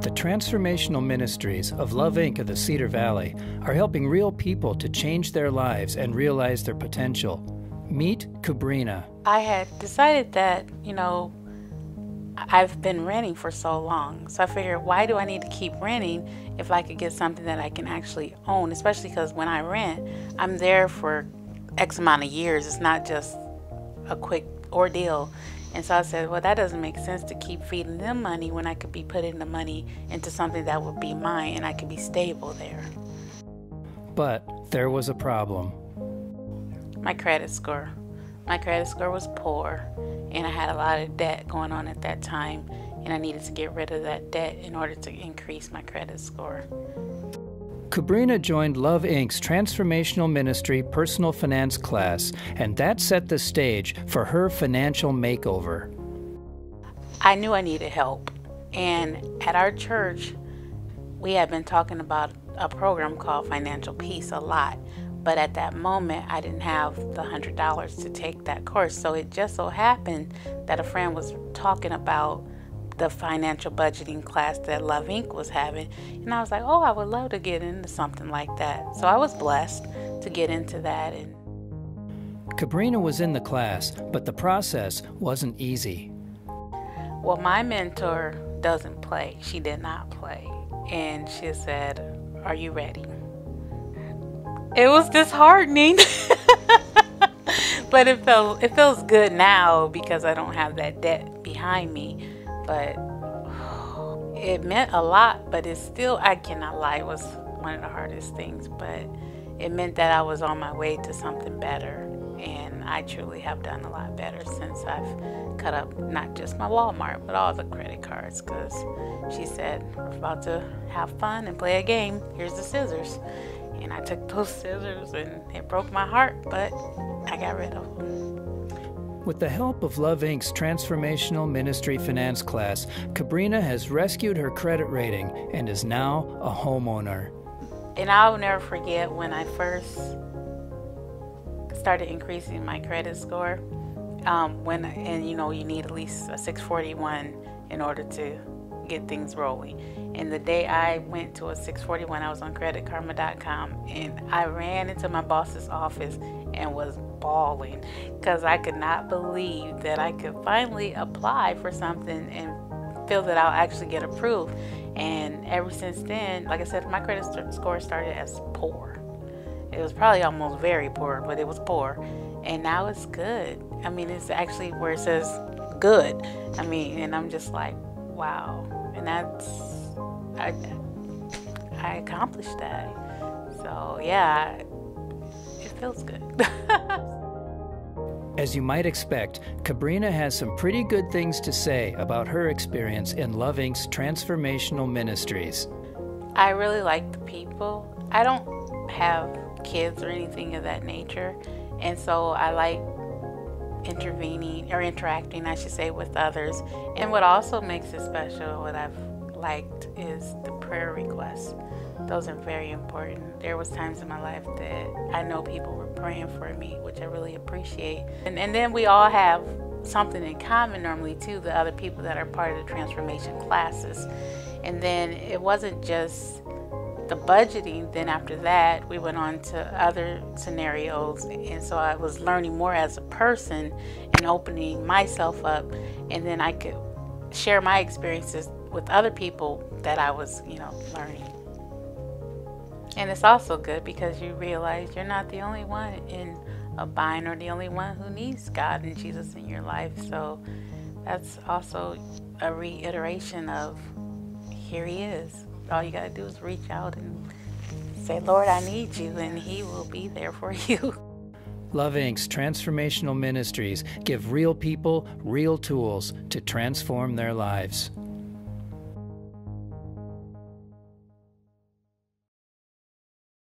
The transformational ministries of Love Inc. of the Cedar Valley are helping real people to change their lives and realize their potential. Meet Cubrina. I had decided that, you know, I've been renting for so long. So I figured, why do I need to keep renting if I could get something that I can actually own? Especially because when I rent, I'm there for X amount of years. It's not just a quick ordeal. And so I said, well, that doesn't make sense to keep feeding them money when I could be putting the money into something that would be mine and I could be stable there. But there was a problem. My credit score. My credit score was poor, and I had a lot of debt going on at that time, and I needed to get rid of that debt in order to increase my credit score. Cubrina joined Love Inc.'s Transformational Ministry Personal Finance class, and that set the stage for her financial makeover. I knew I needed help, and at our church, we had been talking about a program called Financial Peace a lot. But at that moment, I didn't have the $100 to take that course. So it just so happened that a friend was talking about the financial budgeting class that Love Inc. was having. And I was like, oh, I would love to get into something like that. So I was blessed to get into that. And Cubrina was in the class, but the process wasn't easy. Well, my mentor doesn't play. She did not play. And she said, Are you ready? It was disheartening. but it felt it feels good now because I don't have that debt behind me but it meant a lot, but it's still, I cannot lie, it was one of the hardest things, but it meant that I was on my way to something better. And I truly have done a lot better since I've cut up not just my Walmart, but all the credit cards. Because she said, We're about to have fun and play a game. Here's the scissors. And I took those scissors and it broke my heart, but I got rid of them. With the help of Love Inc.'s Transformational Ministry Finance class, Cubrina has rescued her credit rating and is now a homeowner. And I'll never forget when I first started increasing my credit score. Um, when and you know you need at least a 641 in order to get things rolling. And the day I went to a 641, I was on creditkarma.com and I ran into my boss's office and was bawling because I could not believe that I could finally apply for something and feel that I'll actually get approved. And ever since then, like I said, my credit score started as poor. It was probably almost very poor, but it was poor. And now it's good. I mean, it's actually where it says good. I mean, and I'm just like, wow. And that's, I, I accomplished that. So, yeah, it feels good. As you might expect, Cubrina has some pretty good things to say about her experience in Love Inc.'s transformational ministries. I really like the people. I don't have kids or anything of that nature, and so I like intervening or interacting, I should say, with others. And what also makes it special, what I've liked, is the prayer requests those are very important. There was times in my life that I know people were praying for me, which I really appreciate. And, and then we all have something in common normally too, the other people that are part of the transformation classes. And then it wasn't just the budgeting, then after that, we went on to other scenarios. And so I was learning more as a person and opening myself up. And then I could share my experiences with other people that I was, you know, learning. And it's also good because you realize you're not the only one in a bind or the only one who needs God and Jesus in your life. So that's also a reiteration of here He is. All you got to do is reach out and say, Lord, I need you, and He will be there for you. Love Inc.'s transformational ministries give real people real tools to transform their lives.